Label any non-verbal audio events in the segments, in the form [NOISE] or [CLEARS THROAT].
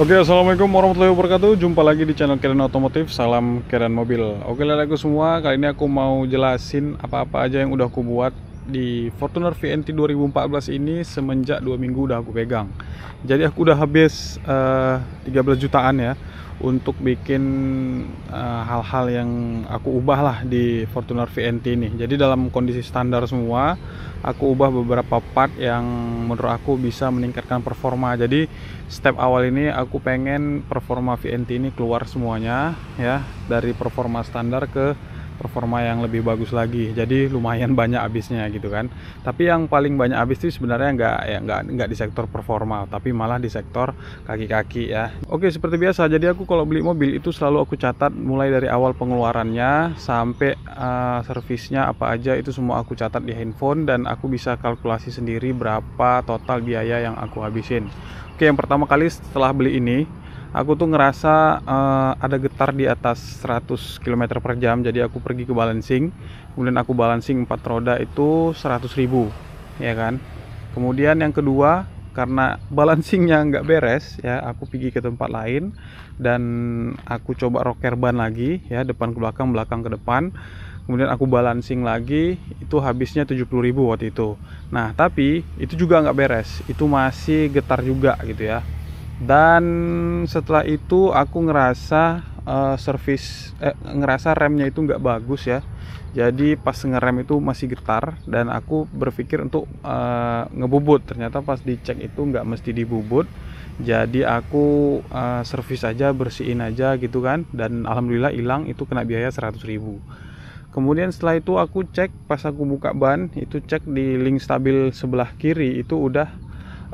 Oke, assalamualaikum warahmatullahi wabarakatuh. Jumpa lagi di channel Keren Otomotif. Salam Keren Mobil. Oke, lelaku semua. Kali ini aku mau jelasin apa-apa aja yang udah aku buat di Fortuner VNT 2014 ini semenjak dua minggu udah aku pegang. Jadi aku udah habis uh, eh, 13 jutaan ya untuk bikin eh, hal-hal uh, yang aku ubah lah di Fortuner VNT ini. Jadi dalam kondisi standar semua, aku ubah beberapa part yang menurut aku bisa meningkatkan performa. Jadi step awal ini aku pengen performa VNT ini keluar semuanya ya dari performa standar ke performa yang lebih bagus lagi. Jadi lumayan banyak habisnya gitu kan. Tapi yang paling banyak habis itu sebenarnya nggak ya nggak nggak di sektor performa tapi malah di sektor kaki-kaki ya. Oke seperti biasa jadi aku kalau beli mobil itu selalu aku catat mulai dari awal pengeluarannya sampai uh, servisnya apa aja itu semua aku catat di handphone dan aku bisa kalkulasi sendiri berapa total biaya yang aku habisin. Oke yang pertama kali setelah beli ini aku tuh ngerasa uh, ada getar di atas 100 km per jam jadi aku pergi ke balancing. Kemudian aku balancing 4 roda itu 100 ribu ya kan? Kemudian yang kedua karena [LAUGHS] balancingnya nggak beres ya aku pergi ke tempat lain dan aku coba rocker ban lagi ya depan ke belakang belakang ke depan. Kemudian aku balancing lagi itu habisnya 70.000 waktu itu. Nah tapi itu juga nggak beres itu masih getar juga gitu ya dan setelah itu aku ngerasa uh, servis eh, ngerasa remnya itu nggak bagus ya. Jadi pas ngerem itu masih getar dan aku berpikir untuk uh, ngebubut. Ternyata pas dicek itu nggak mesti dibubut. Jadi aku uh, servis aja bersihin aja gitu kan. Dan alhamdulillah hilang itu kena biaya 100.000 kemudian setelah itu aku cek pas aku buka ban itu cek di link stabil sebelah kiri itu udah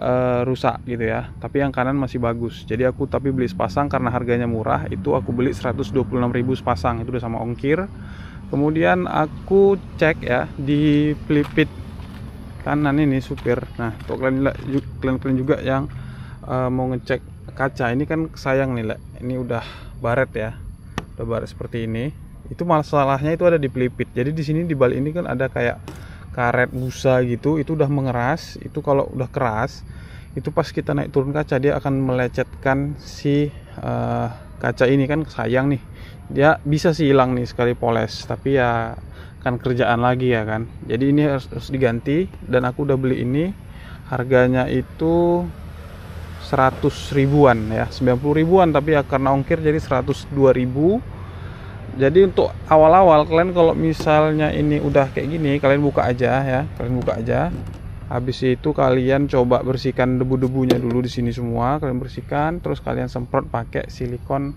uh, rusak gitu ya. Tapi yang kanan masih bagus. Jadi aku tapi beli sepasang karena harganya murah itu aku beli 126.000 sepasang. Itu udah sama ongkir. Kemudian aku cek ya di pelipit kanan ini supir. Nah untuk kalian kalian, juga yang uh, mau ngecek kaca. Ini kan sayang nih lah ini udah baret ya. Udah baret seperti ini. Itu masalahnya itu ada di pelipit jadi di sini di balik ini kan ada kayak karet busa gitu itu udah mengeras itu kalau udah keras itu pas kita naik turun kaca dia akan melecetkan si uh, kaca ini. Kan sayang nih dia bisa sih hilang nih sekali poles tapi ya kan kerjaan lagi ya kan. Jadi ini harus, harus diganti dan aku udah beli ini harganya itu 100 ribuan ya 90 ribuan tapi ya karena ongkir jadi 102 ribu jadi untuk awal-awal kalian kalau misalnya ini udah kayak gini kalian buka aja ya. Kalian buka aja. Habis itu kalian coba bersihkan debu-debunya dulu di sini semua. Kalian bersihkan terus kalian semprot pakai silikon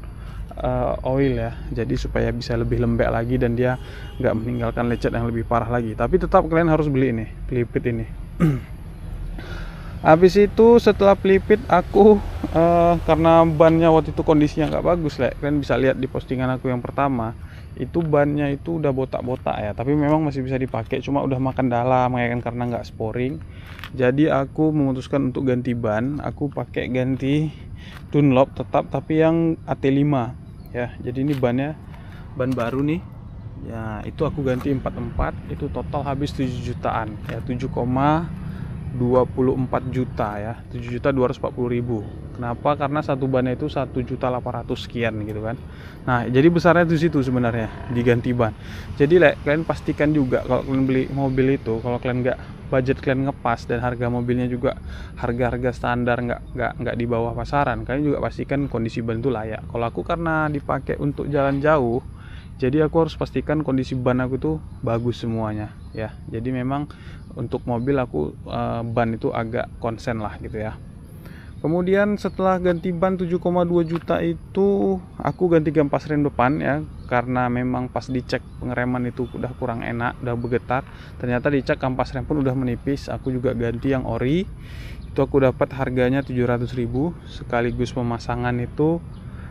uh, oil ya. Jadi supaya bisa lebih lembek lagi dan dia nggak meninggalkan lecet yang lebih parah lagi. Tapi tetap kalian harus beli ini pelipit ini [CLEARS THROAT] habis itu setelah pelipit aku uh, karena bannya waktu itu kondisinya nggak bagus lah kalian bisa lihat di postingan aku yang pertama itu bannya itu udah botak-botak ya. Tapi memang masih bisa dipakai cuma udah makan dalam ya kan karena nggak sporing. Jadi aku memutuskan untuk ganti ban. Aku pakai ganti Dunlop tetap tapi yang AT5 ya. Jadi ini bannya ban baru nih. Ya itu aku ganti 44 itu total habis 7 jutaan ya. 7, 24 juta ya. 7 juta 240 ribu. Kenapa? Karena satu ban itu 1 juta 800 sekian gitu kan. Nah jadi besarnya di situ sebenarnya diganti ban. Jadi like, kalian pastikan juga kalau kalian beli mobil itu kalau kalian nggak budget kalian ngepas dan harga mobilnya juga harga-harga standar nggak nggak nggak di bawah pasaran kalian juga pastikan kondisi ban itu layak. Kalau aku karena dipakai untuk jalan jauh jadi aku harus pastikan kondisi ban aku tuh bagus semuanya ya. Jadi memang untuk mobil aku uh, ban itu agak konsen lah gitu ya. Kemudian setelah ganti ban 7,2 juta itu aku ganti gampas rem depan ya. Karena memang pas dicek pengereman itu udah kurang enak udah bergetar. Ternyata dicek kampas rem pun udah menipis. Aku juga ganti yang ori. Itu aku dapat harganya 700.000 sekaligus pemasangan itu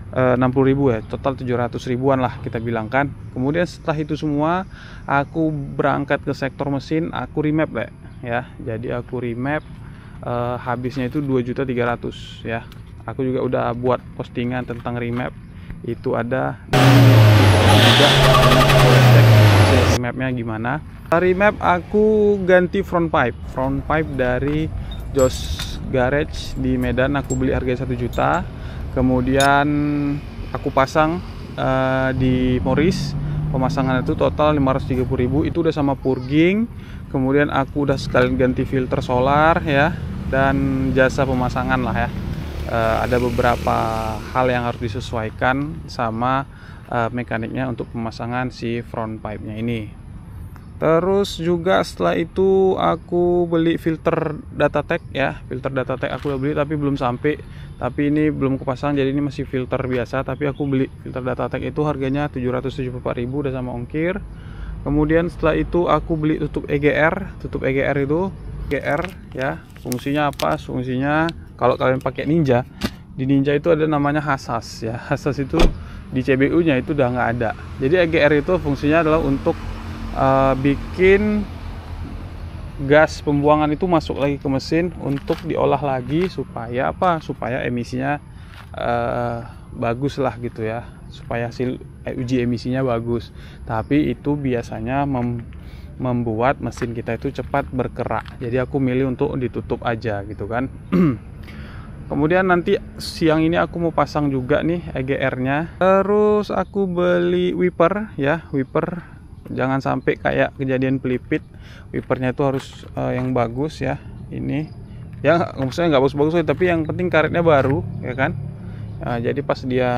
60 eh, ribu ya total 700 ribuan lah kita bilang kan. Kemudian setelah itu semua aku berangkat ke sektor mesin aku remap deh ya. Jadi aku remap uh, habisnya itu 2.300 ya. Aku juga udah buat postingan tentang remap. Itu ada remapnya gimana. Remap aku ganti front pipe. Front pipe dari Jos Garage di Medan aku beli harga 1 juta kemudian aku pasang uh, di Morris. Pemasangan itu total 530.000 itu udah sama purging. Kemudian aku udah sekalian ganti filter solar ya. Dan jasa pemasangan lah ya. Uh, ada beberapa hal yang harus disesuaikan sama uh, mekaniknya untuk pemasangan si front pipe nya ini terus juga setelah itu aku beli filter Datatech ya. Filter Datatech aku udah beli tapi belum sampai. Tapi ini belum kepasang jadi ini masih filter biasa. Tapi aku beli filter Datatech itu harganya 774.000 udah sama ongkir. Kemudian setelah itu aku beli tutup EGR tutup EGR itu EGR ya. Fungsinya apa? Fungsinya kalau kalian pakai Ninja di Ninja itu ada namanya hasas ya. Hasas itu di CBU nya itu udah nggak ada. Jadi EGR itu fungsinya adalah untuk uh, bikin gas pembuangan itu masuk lagi ke mesin untuk diolah lagi supaya apa? Supaya emisinya uh, bagus lah gitu ya. Supaya hasil eh, uji emisinya bagus. Tapi itu biasanya mem membuat mesin kita itu cepat bergerak jadi aku milih untuk ditutup aja gitu kan. [CLEARS THROAT] Kemudian nanti siang ini aku mau pasang juga nih EGR nya terus aku beli wiper ya wiper jangan sampai kayak kejadian pelipit wipernya itu harus uh, yang bagus ya ini. Ya maksudnya nggak bagus-bagus tapi yang penting karetnya baru ya kan? Nah, jadi pas dia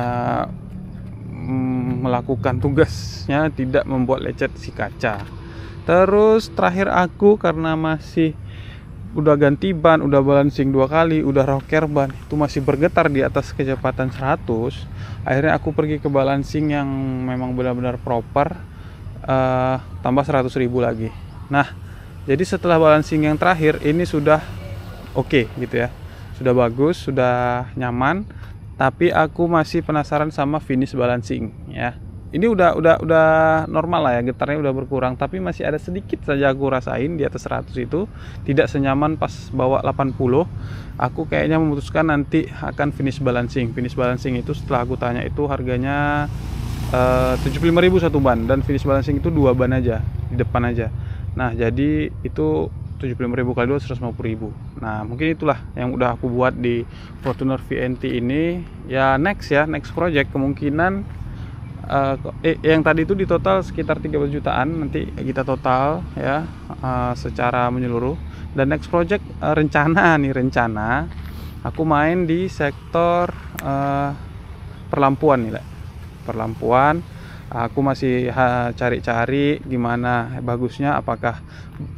mm, melakukan tugasnya tidak membuat lecet si kaca. Terus terakhir aku karena masih udah ganti ban, udah balancing dua kali, udah rocker ban, itu masih bergetar di atas kecepatan 100. Akhirnya aku pergi ke balancing yang memang benar-benar proper uh, tambah 100 ribu lagi. Nah jadi setelah balancing yang terakhir ini sudah oke okay, gitu ya. Sudah bagus sudah nyaman tapi aku masih penasaran sama finish balancing ya. Ini udah udah udah normal lah ya getarnya udah berkurang tapi masih ada sedikit saja aku rasain di atas 100 itu. Tidak senyaman pas bawa 80 aku kayaknya memutuskan nanti akan finish balancing. Finish balancing itu setelah aku tanya itu harganya uh, 75.000 satu ban dan finish balancing itu dua ban aja di depan aja. Nah jadi itu 75.000 kali 2 150.000 nah mungkin itulah yang udah aku buat di Fortuner VNT ini. Ya next ya next project kemungkinan uh, eh, yang tadi itu di total sekitar 13 jutaan nanti kita total ya uh, secara menyeluruh. Dan next project uh, rencana [LAUGHS] nih rencana. Aku main di sektor uh, perlampuan nih lah perlampuan. Aku masih cari-cari gimana bagusnya apakah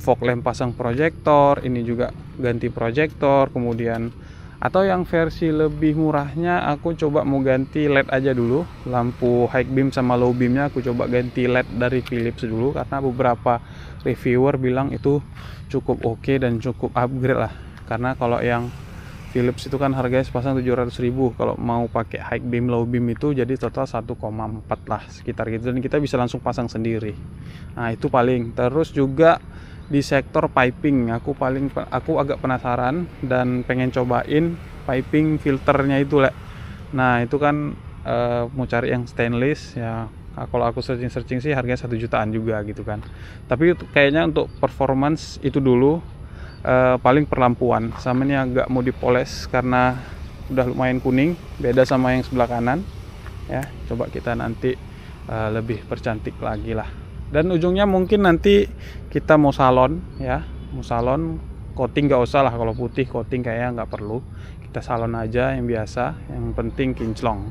fog lamp pasang proyektor ini juga ganti proyektor kemudian atau yang versi lebih murahnya aku coba mau ganti LED aja dulu lampu high beam sama low beamnya aku coba ganti LED dari Philips dulu karena beberapa reviewer bilang itu cukup oke okay dan cukup upgrade lah. Karena kalau yang Philips itu kan harganya sepasang 700 ribu. Kalau mau pakai high beam low beam itu jadi total 1,4 lah sekitar gitu. Dan kita bisa langsung pasang sendiri. Nah itu paling. Terus juga di sektor piping aku paling aku agak penasaran dan pengen cobain piping filternya itu lah nah itu kan uh, mau cari yang stainless ya. Kalau aku searching-searching sih harganya satu jutaan juga gitu kan. Tapi kayaknya untuk performance itu dulu uh, paling perlampuan. Sama ini agak mau dipoles karena udah lumayan kuning beda sama yang sebelah kanan. Ya coba kita nanti uh, lebih percantik lagi lah. Dan ujungnya mungkin nanti kita mau salon ya. Mau salon coating gak usah lah. Kalau putih coating kayaknya nggak perlu. Kita salon aja yang biasa yang penting kinclong.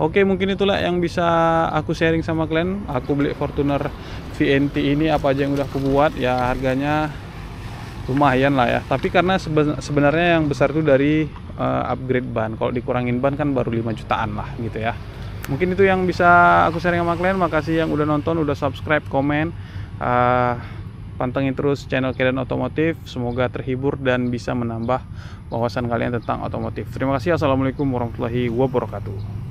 Oke mungkin itulah yang bisa aku sharing sama kalian. Aku beli Fortuner VNT ini apa aja yang udah aku buat. Ya harganya lumayan lah ya. Tapi karena sebenarnya yang besar itu dari uh, upgrade ban. Kalau dikurangin ban kan baru 5 jutaan lah gitu ya. Mungkin itu yang bisa aku sharing sama kalian. Makasih yang udah nonton udah subscribe komen. Uh, pantengin terus channel kalian otomotif. Semoga terhibur dan bisa menambah wawasan kalian tentang otomotif. Terima kasih. Assalamualaikum warahmatullahi wabarakatuh